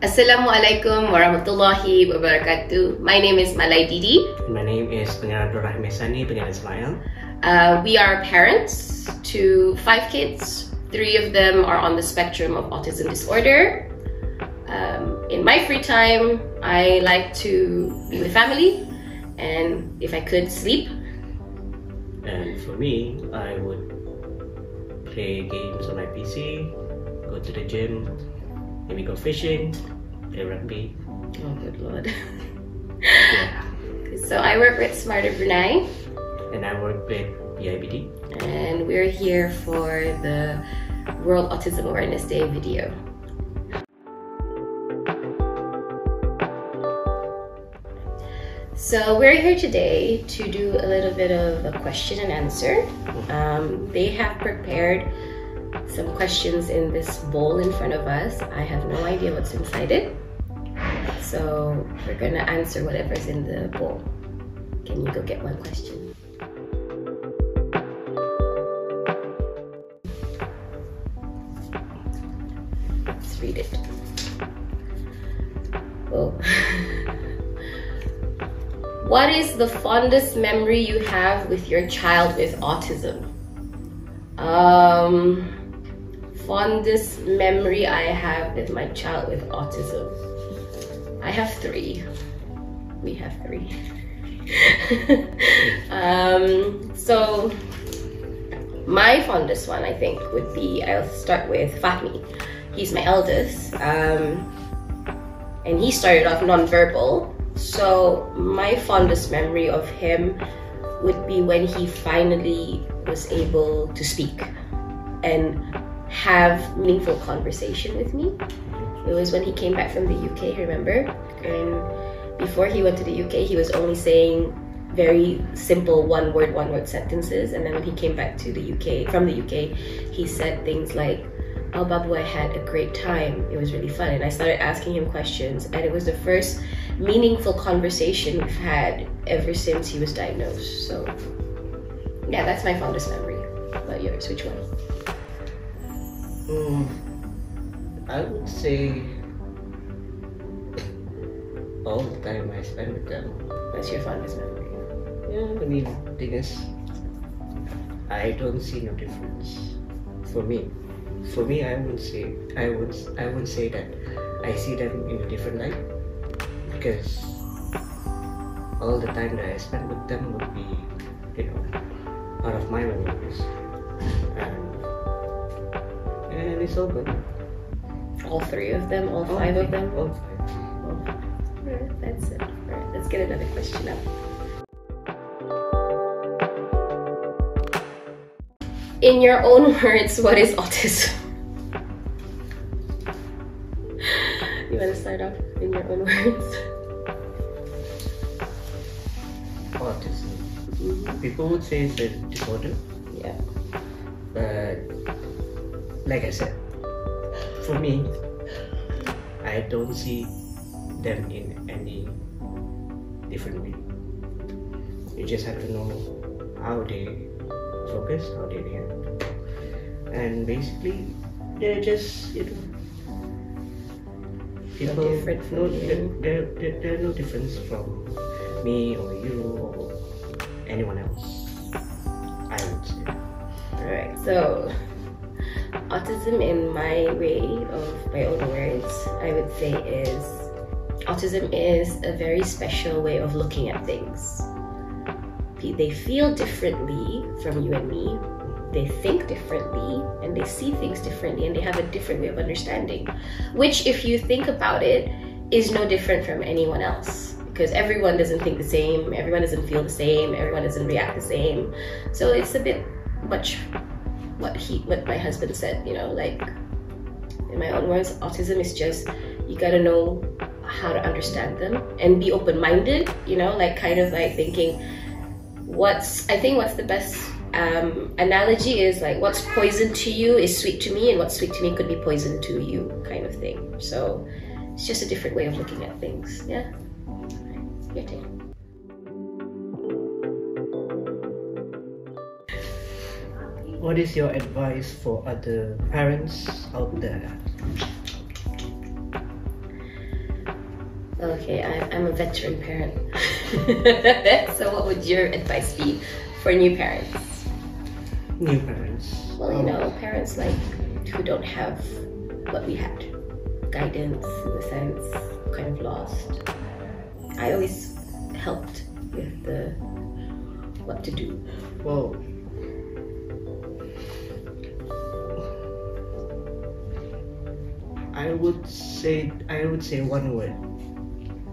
Assalamualaikum warahmatullahi wabarakatuh. My name is Malai Didi. My name is Abdul Rahim Ihsani, Pengiran Ismail. Uh, we are parents to five kids. Three of them are on the spectrum of autism disorder. Um, in my free time, I like to be with family and if I could, sleep. And for me, I would play games on my PC, go to the gym, Maybe go fishing, play rugby. Oh, good lord. Yeah. so I work with Smarter Brunei. And I work with BIBD. And we're here for the World Autism Awareness Day video. So we're here today to do a little bit of a question and answer. Um, they have prepared some questions in this bowl in front of us. I have no idea what's inside it. So we're gonna answer whatever's in the bowl. Can you go get one question? Let's read it. Oh. what is the fondest memory you have with your child with autism? Um, fondest memory I have with my child with autism. I have three. We have three. um, so my fondest one, I think, would be I'll start with Fahmi. He's my eldest, um, and he started off non-verbal. So my fondest memory of him would be when he finally was able to speak and have meaningful conversation with me. It was when he came back from the UK, remember? And before he went to the UK, he was only saying very simple one word, one word sentences. And then when he came back to the UK, from the UK, he said things like, Oh, Babu, I had a great time. It was really fun. And I started asking him questions. And it was the first meaningful conversation we've had ever since he was diagnosed. So, yeah, that's my fondest memory. About yours, which one? Mm, I would say all the time I spend with them. That's your fondest memory. Yeah, I mean, thing is, I don't see no difference. For me, for me, I would say I would I would say that I see them in a different light because all the time that I spend with them would be, you know, out of my memories, and it's all good. All three of them, all five of them. All five. Alright, that's it. Alright, let's get another question up. In your own words, what is autism? you want to start off in your own words? Autism. Mhm. People would say it's a disorder, Yeah. but like I said, for me, I don't see them in any different way. You just have to know how they focus, how they react, and basically, they're just you know. People, different from no, you. they're, they're, they're, they're no difference from me or you or anyone else. I would say. Alright, so autism, in my way of my own words, I would say is autism is a very special way of looking at things. They feel differently from you and me. They think differently and they see things differently and they have a different way of understanding. Which, if you think about it, is no different from anyone else because everyone doesn't think the same, everyone doesn't feel the same, everyone doesn't react the same. So it's a bit much what he what my husband said, you know, like in my own words, autism is just you gotta know how to understand them and be open-minded, you know, like kind of like thinking what's I think what's the best um, analogy is like what's poison to you is sweet to me and what's sweet to me could be poison to you kind of thing. So it's just a different way of looking at things. Yeah. Your turn. What is your advice for other parents out there? Okay, I, I'm a veteran parent. so, what would your advice be for new parents? New parents. Well, you oh. know, parents like who don't have what we had guidance in the sense, kind of lost. I always helped with the what to do. Well, I would say I would say one word: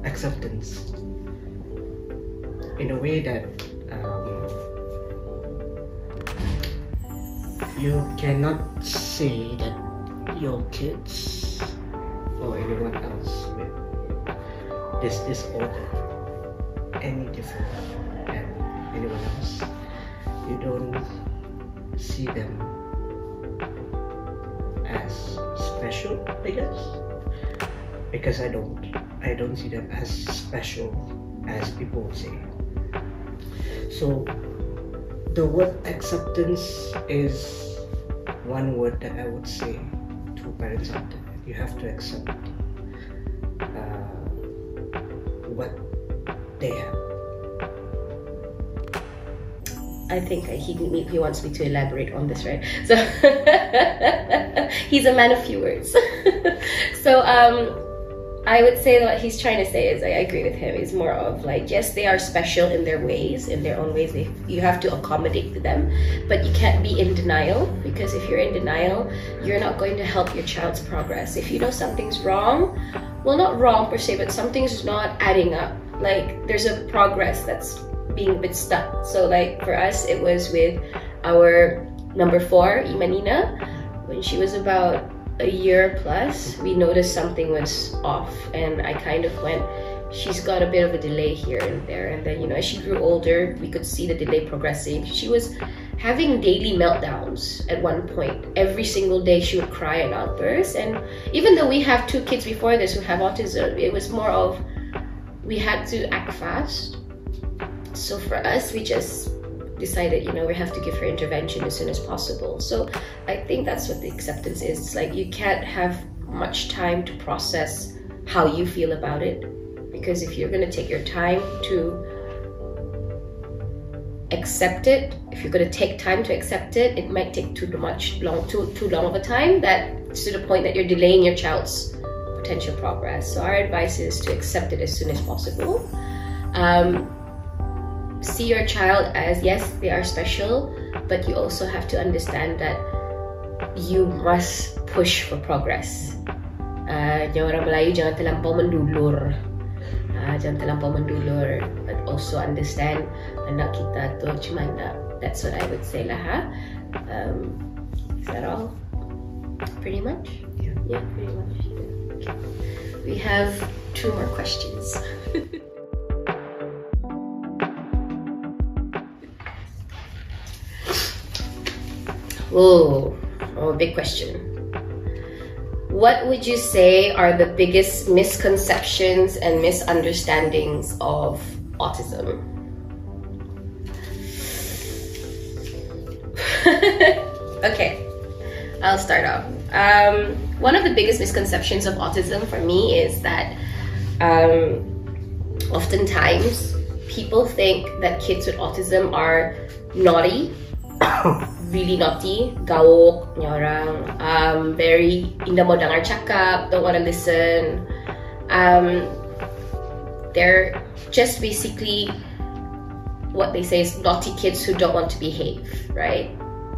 acceptance. In a way that um, you cannot say that your kids or anyone else with this disorder any different than anyone else. You don't see them special, I guess. Because I don't. I don't see them as special as people say. So the word acceptance is one word that I would say to parents out there. You have to accept uh, what they have. I think he he wants me to elaborate on this, right? So he's a man of few words. so um, I would say that what he's trying to say is I agree with him. Is more of like yes, they are special in their ways, in their own ways. They, you have to accommodate them, but you can't be in denial because if you're in denial, you're not going to help your child's progress. If you know something's wrong, well, not wrong per se, but something's not adding up. Like there's a progress that's being a bit stuck. So like for us, it was with our number four, Imanina, when she was about a year plus, we noticed something was off, and I kind of went. She's got a bit of a delay here and there, and then you know as she grew older, we could see the delay progressing. She was having daily meltdowns at one point. Every single day, she would cry and outburst. And even though we have two kids before this who have autism, it was more of we had to act fast so for us, we just decided, you know, we have to give her intervention as soon as possible. So I think that's what the acceptance is. It's like you can't have much time to process how you feel about it. Because if you're gonna take your time to accept it, if you're gonna take time to accept it, it might take too much long too too long of a time that to the point that you're delaying your child's potential progress. So our advice is to accept it as soon as possible. Um, see your child as yes, they are special, but you also have to understand that you must push for progress. Uh, orang Melayu jangan terlampau mendulur. Uh, jangan terlampau mendulur. But also understand anak kita tu macam mana. That's what I would say lah. Ha? Um, is that all? Pretty much? Yeah. Yeah, pretty much. Okay. We have two more questions. Oh, big question. What would you say are the biggest misconceptions and misunderstandings of autism? okay, I'll start off. Um, one of the biggest misconceptions of autism for me is that um, oftentimes people think that kids with autism are naughty really naughty, gawok, orang, um, very indah mau dengar cakap, don't want to listen. Um, they're just basically what they say is naughty kids who don't want to behave, right?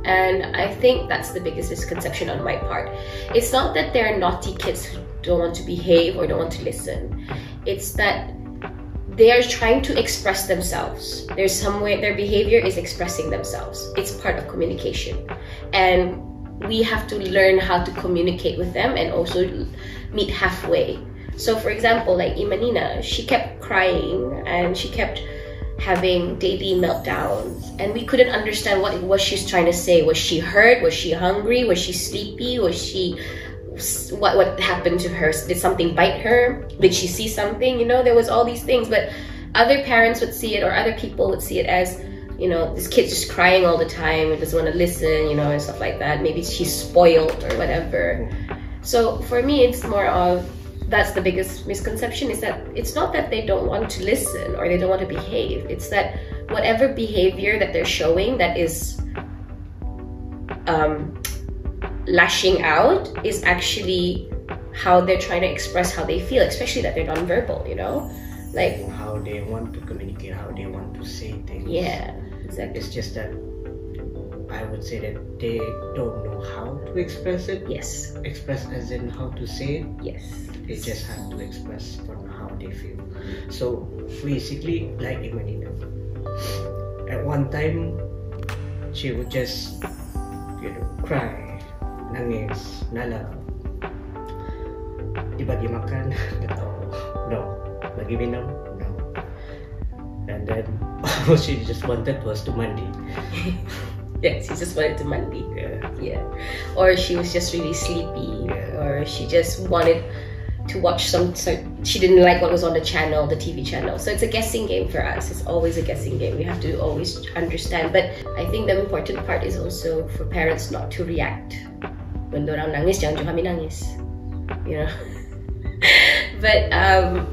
And I think that's the biggest misconception on my part. It's not that they're naughty kids who don't want to behave or don't want to listen. It's that they are trying to express themselves. There's some way their behavior is expressing themselves. It's part of communication. And we have to learn how to communicate with them and also meet halfway. So for example, like Imanina, she kept crying and she kept having daily meltdowns and we couldn't understand what was she's trying to say. Was she hurt? Was she hungry? Was she sleepy? Was she what what happened to her? Did something bite her? Did she see something? You know there was all these things but other parents would see it or other people would see it as you know this kid's just crying all the time and doesn't want to listen you know and stuff like that. Maybe she's spoiled or whatever. So for me it's more of that's the biggest misconception is that it's not that they don't want to listen or they don't want to behave. It's that whatever behavior that they're showing that is um, lashing out is actually how they're trying to express how they feel, especially that they're nonverbal, you know? Like, how they want to communicate, how they want to say things. yeah, exactly. It's just that I would say that they don't know how to express it. Yes, Express as in how to say it. yes. They just have to express on how they feel. So basically, like Imanina, at one time, she would just, you know, cry, nangis, nala. Dibagi makan, katawa, no. Bagi minum, no. And then all she just wanted was to mandi. Yes, she just wanted to mandi. Yeah. Yeah. Or she was just really sleepy. Yeah. Or she just wanted to watch some, so she didn't like what was on the channel, the TV channel. So it's a guessing game for us. It's always a guessing game. We have to always understand. But I think the important part is also for parents not to react. When dorang nangis, jangan juga kami nangis. You know? but um,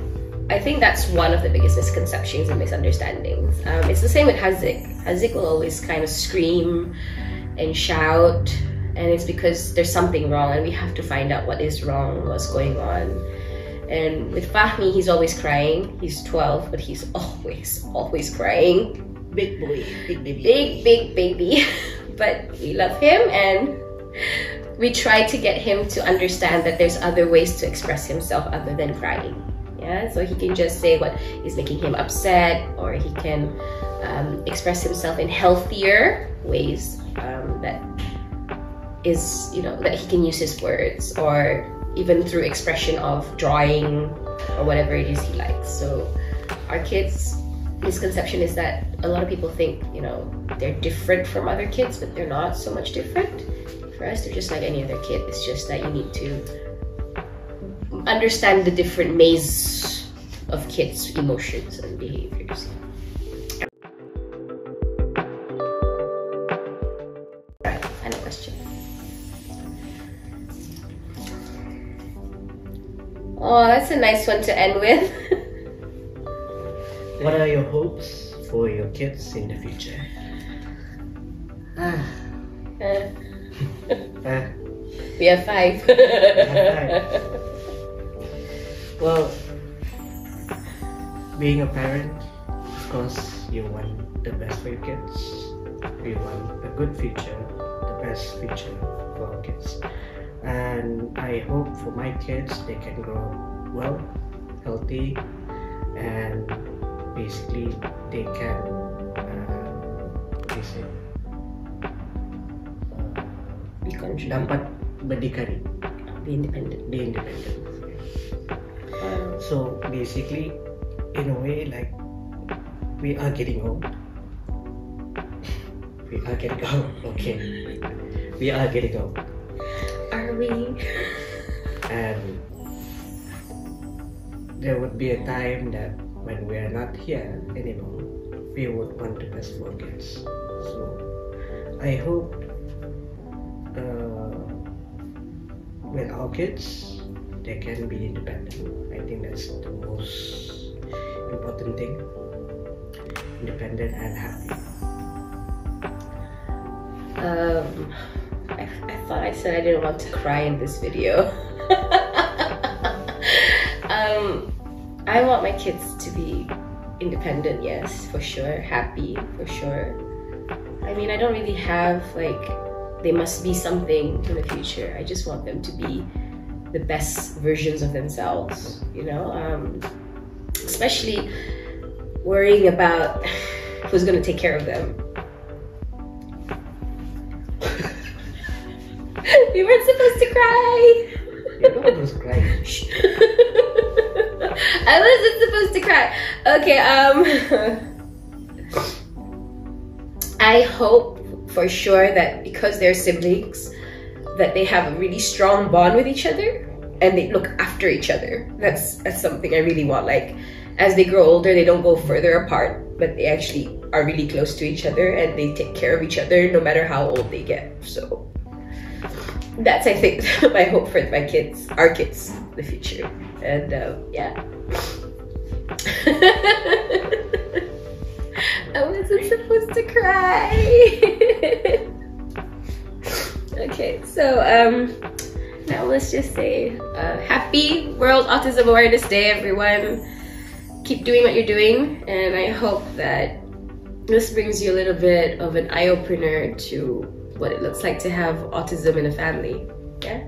I think that's one of the biggest misconceptions and misunderstandings. Um, it's the same with Hazik. Hazik will always kind of scream and shout, and it's because there's something wrong, and we have to find out what is wrong, what's going on. And with Fahmi, he's always crying. He's 12, but he's always, always crying. Big boy, big baby. Big, big baby. but we love him, and we try to get him to understand that there's other ways to express himself other than crying. Yeah, so he can just say what is making him upset, or he can um, express himself in healthier ways um, that is, you know, that he can use his words, or even through expression of drawing or whatever it is he likes. So, our kids' misconception is that a lot of people think, you know, they're different from other kids, but they're not so much different. For us, they're just like any other kid. It's just that you need to understand the different maze of kids' emotions and behaviors. Right, final question. Oh, that's a nice one to end with. What are your hopes for your kids in the future? Ah, Uh, ah, we have five. well, being a parent, of course, you want the best for your kids. You want a good future, the best future for our kids. And I hope for my kids they can grow up well, healthy, and basically they can, uh, what do you say, Contribute. dapat berdikari, Be independent. be independent. Um, So basically, in a way, like we are getting old. We are getting old. Okay, we are getting old, are we? and there would be a time that when we are not here anymore, we would want best for our kids. So I hope uh, with our kids, they can be independent. I think that's the most important thing. Independent and happy. Um, I, I thought I said I didn't want to cry in this video. um, I want my kids to be independent, yes, for sure. Happy, for sure. I mean, I don't really have like they must be something in the future. I just want them to be the best versions of themselves, you know. Um, especially worrying about who's gonna take care of them. we weren't supposed to cry. You know, I was crying i wasn't supposed to cry. Okay, um I hope for sure that because they're siblings that they have a really strong bond with each other and they look after each other. That's that's something I really want. Like as they grow older, they don't go further apart, but they actually are really close to each other and they take care of each other no matter how old they get. So that's I think my hope for my kids, our kids, the future, and uh, yeah. just say uh, happy World Autism Awareness Day, everyone. Keep doing what you're doing, and I hope that this brings you a little bit of an eye opener to what it looks like to have autism in a family. Yeah.